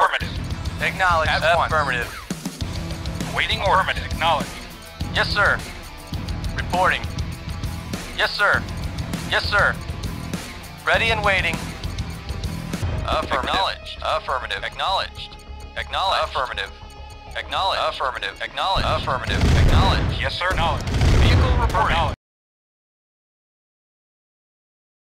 Affirmative. Acknowledge. At once. Affirmative. Waiting Affirmative. Acknowledge. Yes, sir. Reporting. Yes, sir. Yes, sir. Ready and waiting. Affirmative. Acknowledged. Affirmative. Acknowledged. Acknowledged. Affirmative. Acknowledged. Affirmative. Acknowledged. Affirmative. Acknowledged. Yes, sir. Acknowledge.